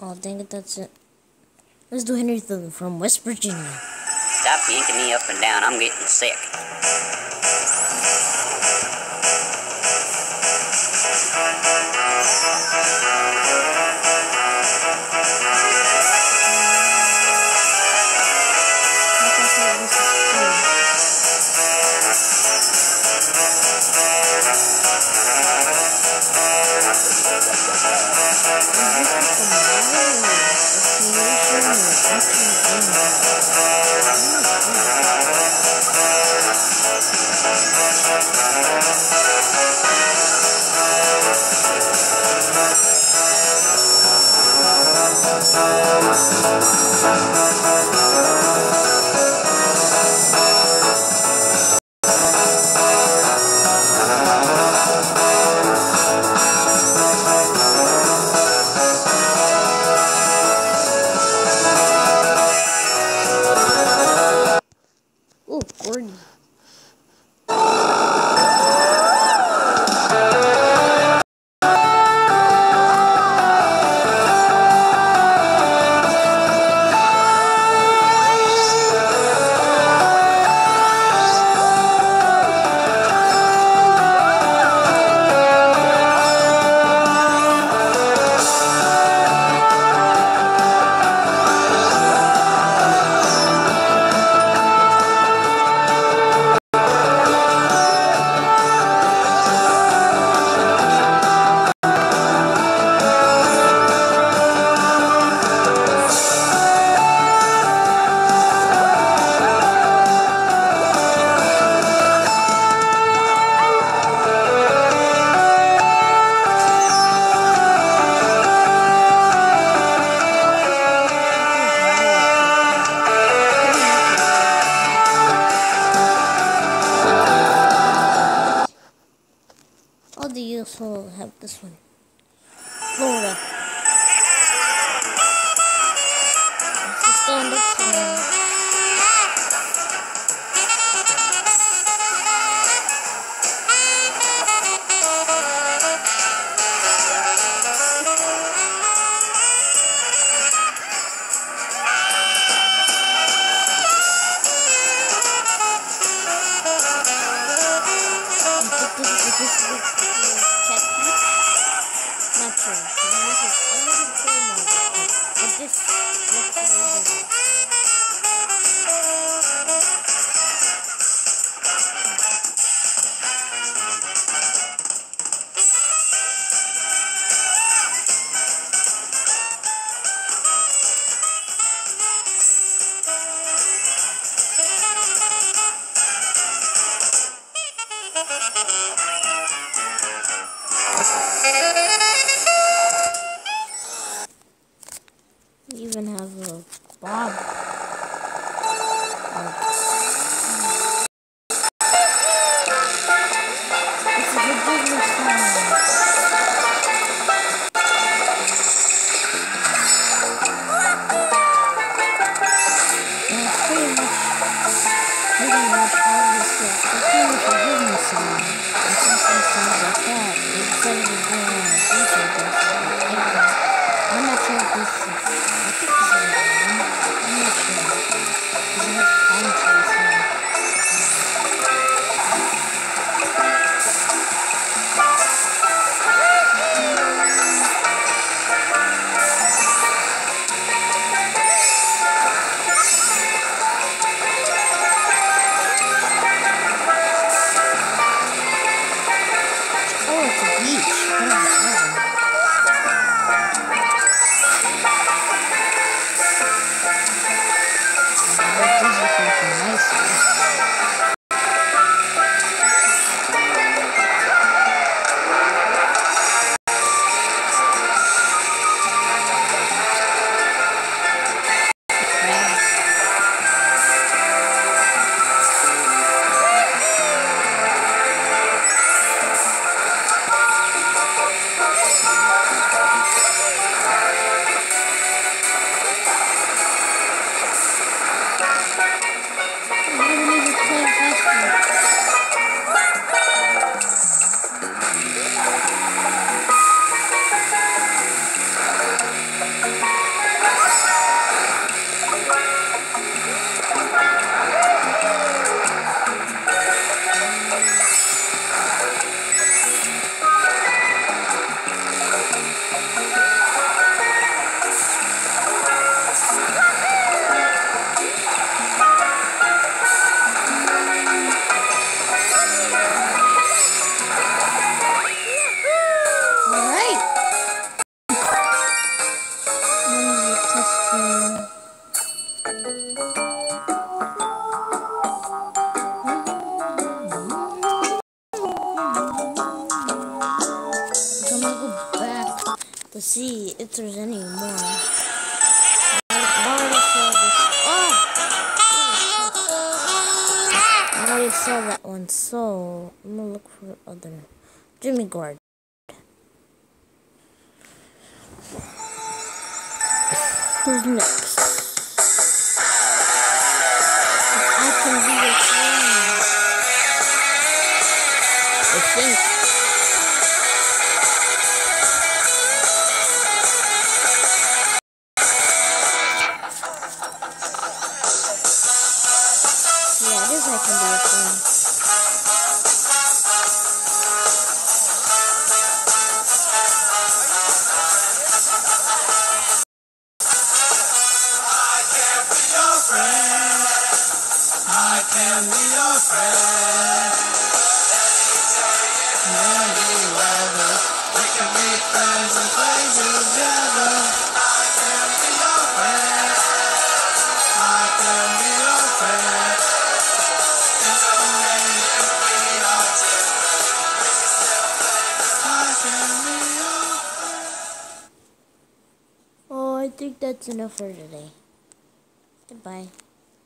Oh, dang it, that's it. Let's do Henry from West Virginia. Stop yanking me up and down. I'm getting sick. Jesus. It's a stand-up song. even bob. to see if there's any more. Oh! I already saw that one, so I'm gonna look for other Jimmy Guard. Who's next? Yeah, it is recommended. I can be your friend. I can be your friend. That's enough for today. Goodbye.